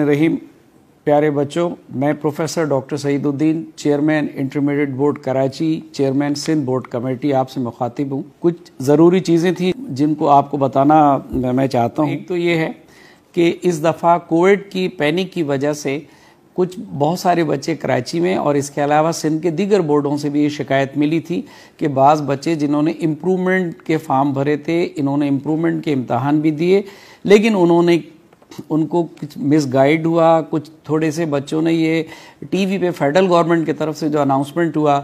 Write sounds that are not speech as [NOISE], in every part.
रहीम प्यारे बच्चों, मैं professor doctor Saeeduddin, chairman intermediate board Karachi, chairman Sindh board committee आपसे मुखातिब हूँ। कुछ ज़रूरी चीज़ें थी जिनको आपको बताना मैं चाहता हूँ। तो ये है कि इस दफ़ा कोविड की पैनिक की वजह से कुछ बहुत सारे बच्चे कराची में और इसके अलावा सिंध के दीगर बोर्डों से भी ये शिकायत मिली थी कि बाज़ बच्चे जिन्होंने इम्प्रूवमेंट के फॉर्म भरे थे, इन्होंने इम्प्रूवमेंट के इम्तहान भी दिए, लेकिन उन्होंने, उनको कुछ मिसगाइड हुआ, कुछ थोड़े से बच्चों ने ये टीवी पे फेडरल गवर्नमेंट की तरफ़ से जो अनाउंसमेंट हुआ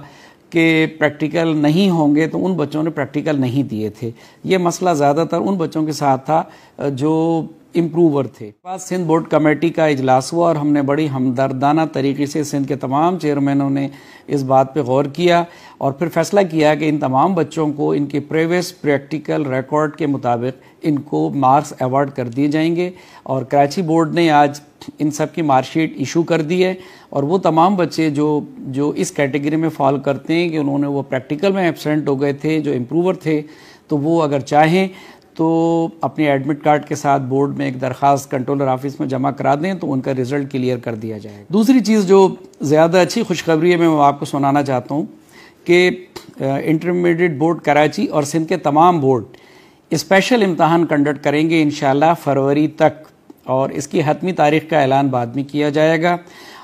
कि प्रैक्टिकल नहीं होंगे तो उन बच्चों ने प्रैक्टिकल नहीं दिए थे। ये मसला ज़्यादातर उन बच्चों के साथ था, जो इम्प्रूवर थे। बाद सिंध बोर्ड कमेटी का इजलास हुआ और हमने बड़ी हमदर्दाना तरीके से सिंध के तमाम चेयरमैनों ने इस बात पे गौर किया और फिर फैसला किया कि इन तमाम बच्चों को इनके प्रेवियस प्रैक्टिकल रिकॉर्ड के मुताबिक इनको मार्क्स अवार्ड कर दिए जाएँगे और कराची बोर्ड ने आज इन सब की मार्कशीट इशू कर दी है और वो तमाम बच्चे जो जो इस कैटेगरी में फॉल करते हैं कि उन्होंने वो प्रैक्टिकल में एबसेंट हो गए थे, जो इम्प्रूवर थे तो वो अगर चाहें तो अपने एडमिट कार्ड के साथ बोर्ड में एक दरख्वास्त कंट्रोलर ऑफ़िस में जमा करा दें तो उनका रिज़ल्ट क्लियर कर दिया जाए दूसरी चीज़ जो ज़्यादा अच्छी खुशखबरी है, मैं आपको सुनाना चाहता हूँ कि इंटरमीडिएट बोर्ड कराची और सिंध के तमाम बोर्ड स्पेशल इम्तहान कंडक्ट करेंगे इन फरवरी तक। और इसकी हतमी तारीख का ऐलान बाद में किया जाएगा।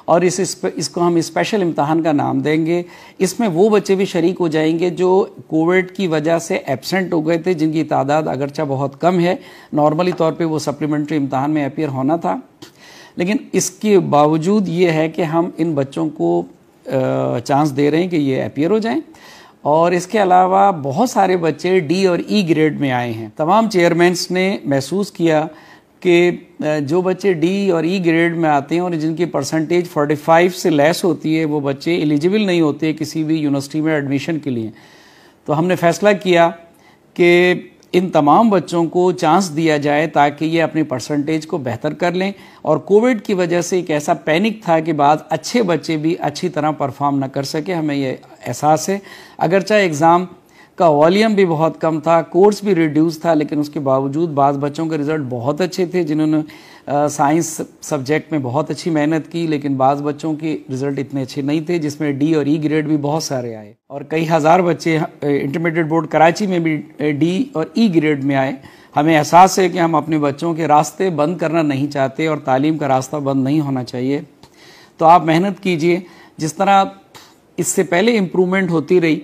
और इस इसको हम स्पेशल इम्तहान का नाम देंगे। इसमें वो बच्चे भी शरीक हो जाएँगे जो कोविड की वजह से एबसेंट हो गए थे, जिनकी तादाद अगरचा बहुत कम है। नॉर्मली तौर पे वो सप्लीमेंट्री इम्तहान में अपियर होना था। लेकिन इसके बावजूद ये है कि हम इन बच्चों को चांस दे रहे हैं कि ये अपियर हो जाएँ। और इसके अलावा बहुत सारे बच्चे डी और ई ग्रेड में आए हैं। तमाम चेयरमैन्स ने महसूस किया कि जो बच्चे डी और ई e ग्रेड में आते हैं और जिनकी परसेंटेज 45 से लेस होती है, वो बच्चे एलिजिबल नहीं होते किसी भी यूनिवर्सिटी में एडमिशन के लिए। तो हमने फैसला किया कि इन तमाम बच्चों को चांस दिया जाए ताकि ये अपनी परसेंटेज को बेहतर कर लें और कोविड की वजह से एक ऐसा पैनिक था कि बाद अच्छे बच्चे भी अच्छी तरह परफॉर्म ना कर सके, हमें ये एहसास है। अगर चाहे एग्ज़ाम का वॉल्यूम भी बहुत कम था, कोर्स भी रिड्यूस था, लेकिन उसके बावजूद बाद बच्चों के रिज़ल्ट बहुत अच्छे थे, जिन्होंने साइंस सब्जेक्ट में बहुत अच्छी मेहनत की, लेकिन बाद बच्चों के रिज़ल्ट इतने अच्छे नहीं थे, जिसमें डी और ई e ग्रेड भी बहुत सारे आए। और कई हज़ार बच्चे इंटरमीडिएट बोर्ड कराची में भी डी और ई e ग्रेड में आए। हमें एहसास है कि हम अपने बच्चों के रास्ते बंद करना नहीं चाहते और तालीम का रास्ता बंद नहीं होना चाहिए। तो आप मेहनत कीजिए। जिस तरह इससे पहले इम्प्रूवमेंट होती रही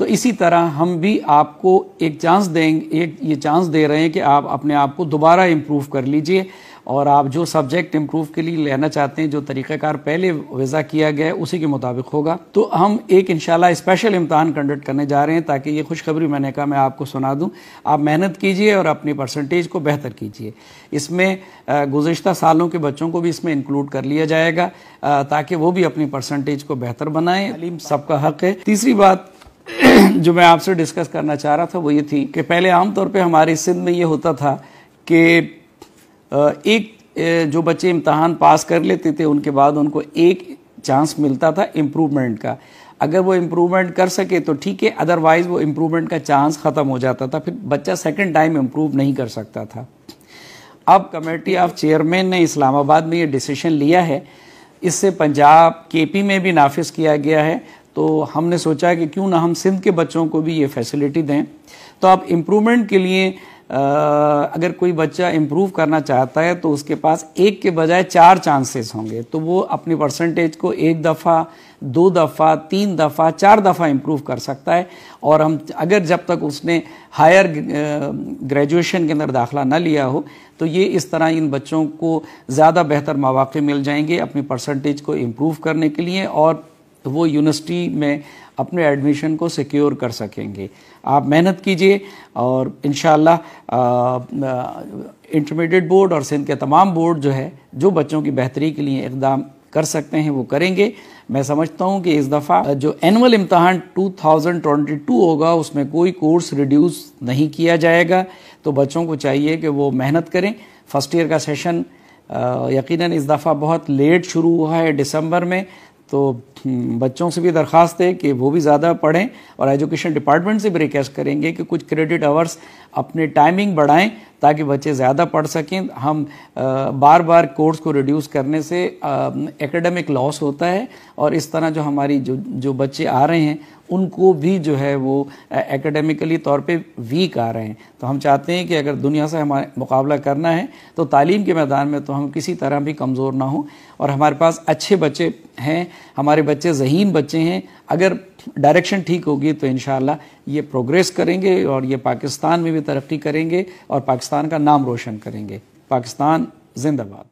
तो इसी तरह हम भी आपको एक चांस देंगे एक ये चांस दे रहे हैं कि आप अपने आप को दोबारा इम्प्रूव कर लीजिए और आप जो सब्जेक्ट इम्प्रूव के लिए लेना चाहते हैं जो तरीक़ाकार पहले वज़ा किया गया है उसी के मुताबिक होगा। तो हम एक इंशाल्लाह स्पेशल इम्तहान कंडक्ट करने जा रहे हैं ताकि ये खुशखबरी मैंने कहा मैं आपको सुना दूँ। आप मेहनत कीजिए और अपनी परसेंटेज को बेहतर कीजिए। इसमें गुज्त सालों के बच्चों को भी इसमें इंक्लूड कर लिया जाएगा ताकि वो भी अपनी परसेंटेज को बेहतर बनाएँ। सबका हक है। तीसरी बात [CLEARS THROAT] जो मैं आपसे डिस्कस करना चाह रहा था वो ये थी कि पहले आमतौर पे हमारे सिंध में ये होता था कि एक जो बच्चे इम्तहान पास कर लेते थे, उनके बाद उनको एक चांस मिलता था इम्प्रूवमेंट का। अगर वो इम्प्रूवमेंट कर सके तो ठीक है अदरवाइज़ वो इम्प्रूवमेंट का चांस ख़त्म हो जाता था, फिर बच्चा सेकेंड टाइम इम्प्रूव नहीं कर सकता था। अब कमेटी ऑफ़ चेयरमैन ने इस्लामाबाद में ये डिसीशन लिया है। इससे पंजाब केपी में भी नाफिज किया गया है। तो हमने सोचा कि क्यों ना हम सिंध के बच्चों को भी ये फैसिलिटी दें। तो आप इम्प्रूवमेंट के लिए आ, अगर कोई बच्चा इम्प्रूव करना चाहता है तो उसके पास एक के बजाय चार चांसेस होंगे। तो वो अपनी परसेंटेज को एक दफ़ा दो दफ़ा तीन दफ़ा चार दफ़ा इम्प्रूव कर सकता है। और हम अगर जब तक उसने हायर ग्रेजुएशन के अंदर दाखला ना लिया हो तो ये इस तरह इन बच्चों को ज़्यादा बेहतर मौाक़े मिल जाएँगे अपनी परसेंटेज को इम्प्रूव करने के लिए। और तो वो यूनिवर्सिटी में अपने एडमिशन को सिक्योर कर सकेंगे। आप मेहनत कीजिए और इन इंटरमीडिएट बोर्ड और सिंध के तमाम बोर्ड जो है, जो बच्चों की बेहतरी के लिए इकदाम कर सकते हैं, वो करेंगे। मैं समझता हूँ कि इस दफ़ा जो एनुअल इम्तहान 2022 होगा, उसमें कोई कोर्स रिड्यूस नहीं किया जाएगा। तो बच्चों को चाहिए कि वो मेहनत करें। फ़र्स्ट ईयर का सेशन यकीनन इस दफ़ा बहुत लेट शुरू हुआ है दिसंबर में। तो हम्म, बच्चों से भी दरख्वास्त है कि वो भी ज़्यादा पढ़ें और एजुकेशन डिपार्टमेंट से भी रिक्वेस्ट करेंगे कि कुछ क्रेडिट आवर्स अपने टाइमिंग बढ़ाएँ ताकि बच्चे ज़्यादा पढ़ सकें। हम बार बार कोर्स को रिड्यूस करने से एकेडमिक लॉस होता है और इस तरह जो हमारी जो जो बच्चे आ रहे हैं, उनको भी जो है वो एकेडमिकली तौर पे वीक आ रहे हैं। तो हम चाहते हैं कि अगर दुनिया से हमारे मुकाबला करना है तो तालीम के मैदान में तो हम किसी तरह भी कमज़ोर ना हों। और हमारे पास अच्छे बच्चे हैं, हमारे बच्चे जहीन बच्चे हैं। अगर डायरेक्शन ठीक होगी तो इन ये प्रोग्रेस करेंगे और ये पाकिस्तान में भी तरक्की करेंगे और पाकिस्तान का नाम रोशन करेंगे। पाकिस्तान जिंदाबाद।